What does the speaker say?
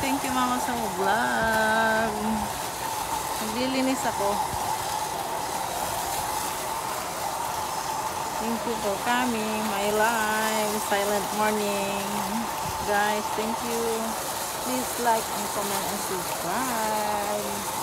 Thank you mama sa vlog. Naglilinis ako. Thank you for coming. My live. Silent morning. Guys, thank you. Please like and comment and subscribe.